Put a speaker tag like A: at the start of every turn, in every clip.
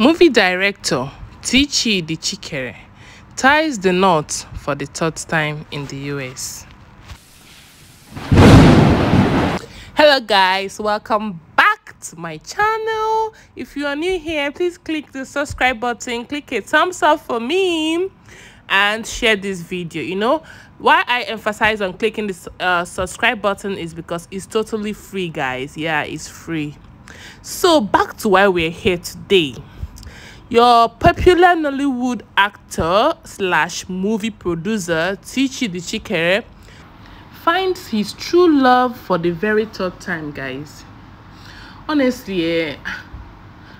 A: Movie director Tchidi Chikere ties the knot for the third time in the US. Hello guys, welcome back to my channel. If you are new here, please click the subscribe button, click a thumbs up for me and share this video. You know, why I emphasize on clicking the uh, subscribe button is because it's totally free guys. Yeah, it's free. So back to why we're here today. Your popular Nollywood actor slash movie producer Tchidi Chikere finds his true love for the very third time, guys. Honestly, eh,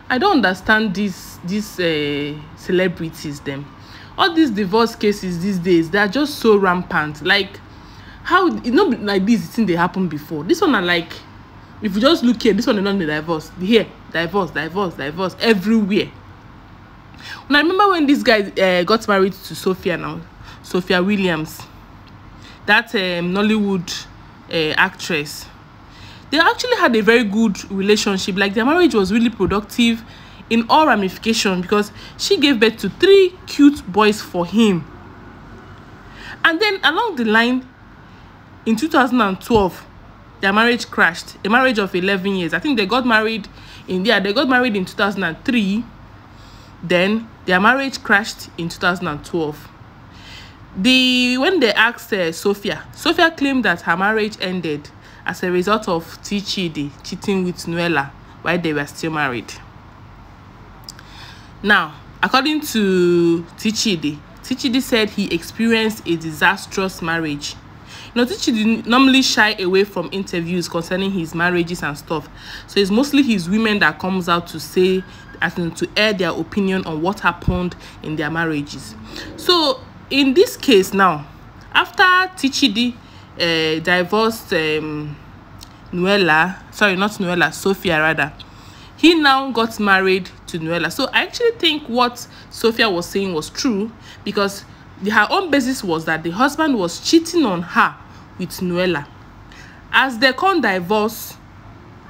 A: I don't understand these these uh, celebrities them. All these divorce cases these days, they are just so rampant. Like how you know like this thing they happened before. This one are like if you just look here, this one is not the divorce. Here, divorce, divorce, divorce everywhere and I remember when this guy uh, got married to Sophia now, Sophia Williams, that um, Nollywood uh, actress. They actually had a very good relationship. Like their marriage was really productive in all ramifications because she gave birth to three cute boys for him. And then along the line, in 2012, their marriage crashed. A marriage of 11 years. I think they got married in yeah, they got married in 2003 then their marriage crashed in 2012. The when they asked uh, Sophia, Sophia claimed that her marriage ended as a result of Tchidi cheating with Nuella while they were still married. Now, according to Tchidi, Tchidi said he experienced a disastrous marriage. Know, normally shy away from interviews concerning his marriages and stuff. So it's mostly his women that comes out to say as in to air their opinion on what happened in their marriages. So in this case now, after Tchidi uh, divorced um, Nuella, sorry, not Nuella, Sophia rather, he now got married to Nuella. So I actually think what Sophia was saying was true because her own basis was that the husband was cheating on her with Nuella. As they can't divorce,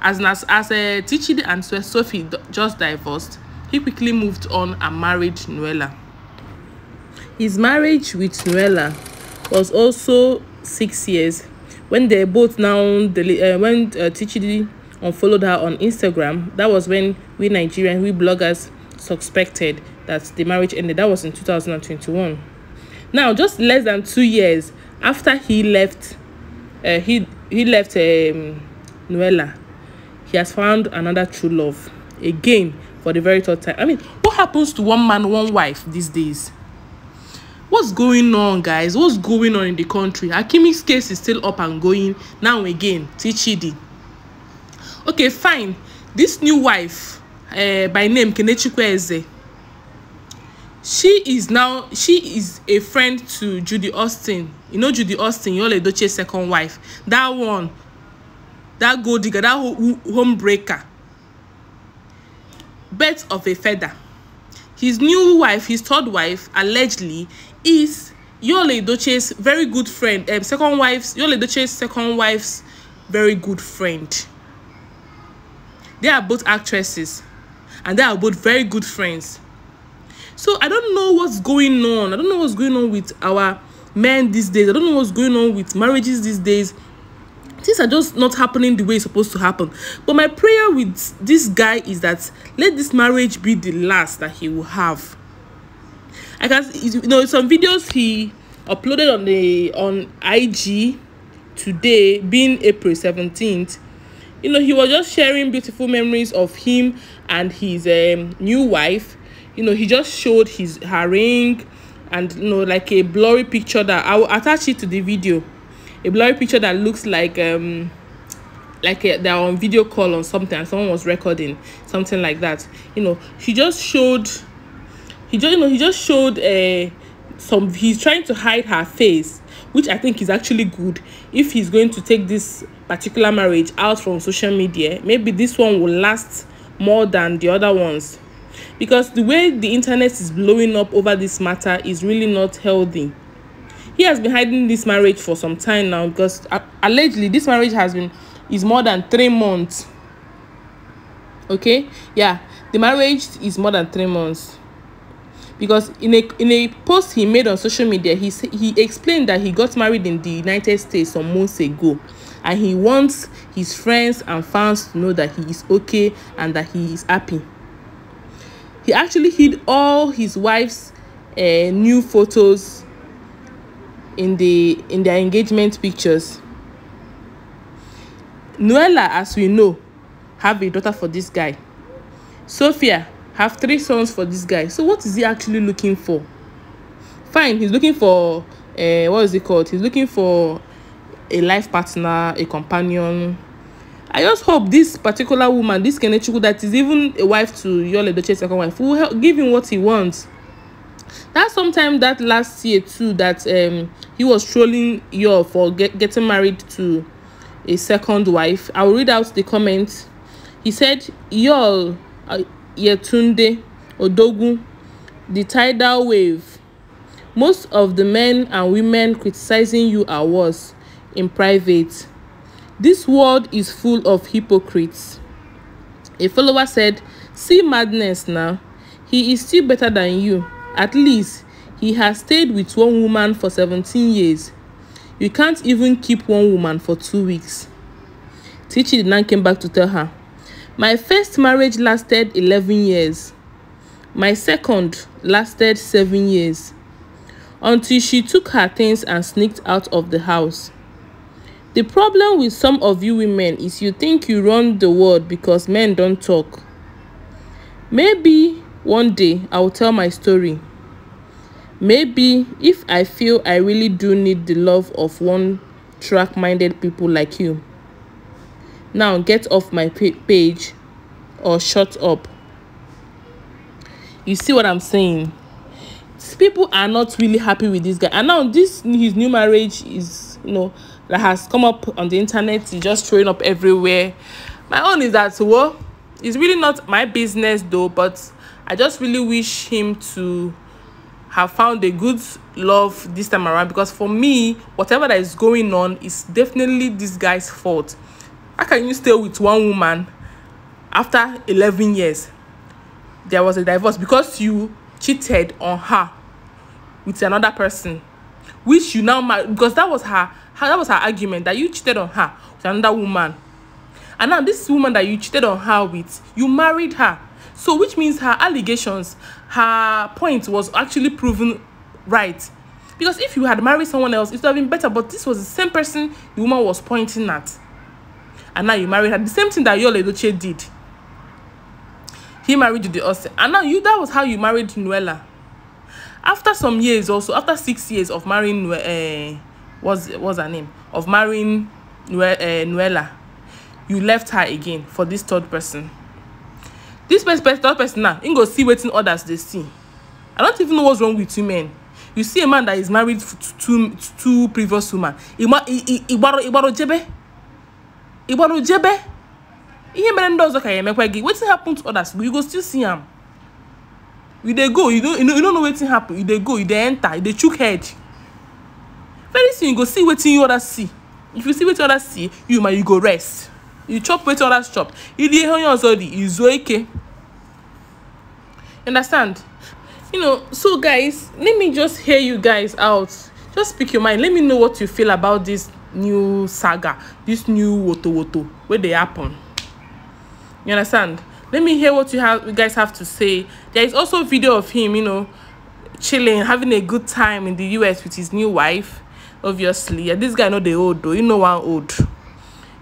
A: as as, as uh, Tchidi and Sophie just divorced, he quickly moved on and married Nuella. His marriage with Nuella was also six years when they both now uh, when uh, Tchidi unfollowed her on Instagram. That was when we Nigerian we bloggers suspected that the marriage ended. That was in 2021. Now, just less than two years after he left, uh, he he left um, Nuella he has found another true love again for the very third time. I mean, what happens to one man, one wife these days? What's going on, guys? What's going on in the country? Hakimi's case is still up and going now again. Tchidi. Okay, fine. This new wife, uh, by name Kenechukwu Eze, she is now she is a friend to Judy Austin. You know Judy Austin, Yul Edochie's second wife. That one that gold digger, that home breaker. Birth of a feather. His new wife, his third wife, allegedly, is Yul Edochie's very good friend. Um, second wife's Yul Edochie's second wife's very good friend. They are both actresses, and they are both very good friends. So I don't know what's going on. I don't know what's going on with our men these days. I don't know what's going on with marriages these days. Things are just not happening the way it's supposed to happen. But my prayer with this guy is that let this marriage be the last that he will have. I can you know some videos he uploaded on the on ig today being april 17th you know he was just sharing beautiful memories of him and his um, new wife you know he just showed his her ring and you know like a blurry picture that i will attach it to the video. A blurry picture that looks like um like a, they're on video call or something and someone was recording something like that. You know he just showed he just you know he just showed a uh, some he's trying to hide her face which i think is actually good. If he's going to take this particular marriage out from social media maybe this one will last more than the other ones because the way the internet is blowing up over this matter is really not healthy. He has been hiding this marriage for some time now because uh, allegedly this marriage has been is more than three months. Okay? Yeah. The marriage is more than three months. Because in a in a post he made on social media he he explained that he got married in the united states some months ago. And he wants his friends and fans to know that he is okay and that he is happy he actually hid all his wife's uh, new photos in the in their engagement pictures. Nuella as we know have a daughter for this guy. Sophia have three sons for this guy. So what is he actually looking for? Fine he's looking for uh, what is it called? He's looking for a life partner a companion i just hope this particular woman this kenechukwu that is even a wife to yul edochie second wife will help give him what he wants that sometime that last year too that um he was trolling yul for get, getting married to a second wife i will read out the comments he said yul uh, Yetunde Odogun, the tidal wave. Most of the men and women criticizing you are worse in private. This world is full of hypocrites. A follower said, See madness now. He is still better than you. At least, he has stayed with one woman for 17 years. You can't even keep one woman for two weeks. Tchidi now came back to tell her, My first marriage lasted 11 years. My second lasted 7 years. Until she took her things and sneaked out of the house. The problem with some of you women is you think you run the world because men don't talk. Maybe one day I will tell my story. Maybe if I feel I really do need the love of one track-minded people like you. Now get off my page or shut up. You see what I'm saying? People are not really happy with this guy. And now this his new marriage is, you know, that has come up on the internet, He's just showing up everywhere. My own is that well, it's really not my business though, but I just really wish him to have found a good love this time around because for me, whatever that is going on is definitely this guy's fault. How can you stay with one woman after 11 years? There was a divorce because you cheated on her with another person which you now marry because that was her, her that was her argument that you cheated on her with another woman and now this woman that you cheated on her with you married her so which means her allegations her point was actually proven right because if you had married someone else it would have been better but this was the same person the woman was pointing at and now you married her. The same thing that Yul Edochie did. He married Judy Austin. And now you that was how you married Nuella. After some years also, after six years of marrying uh, what's what's her name? Of marrying Nue, uh, Noella, you left her again for this third person. This person, third person now, you go see waiting others they see. I don't even know what's wrong with you men. You see a man that is married to two, two previous women. Igbaro jebe ịgbara jebe ihe mere ndị ọzọ ka ya emekwa gị wetin happen to others you go still see am you dey go you don't you no know wetin happen. You dey go you dey enter you dey chook head. Very soon you go see wetin you others see. If you see wetin others see you ma you go rest. You chop wetin others chop. Iri ihe onye ọzọ ri izuo ike. You understand? You know so guys let me just hear you guys out. Just speak your mind. Let me know what you feel about this new saga this new woto woto wey dey happen. You understand let me hear what you have you guys have to say. There is also a video of him you know chilling having a good time in the us with his new wife obviously. This guy know the old though. You know one old.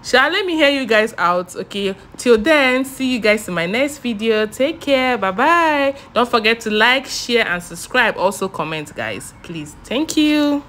A: Shall let me hear you guys out okay? Till then see you guys in my next video. Take care. Bye bye don't forget to like share and subscribe. Also comment guys. Please. Thank you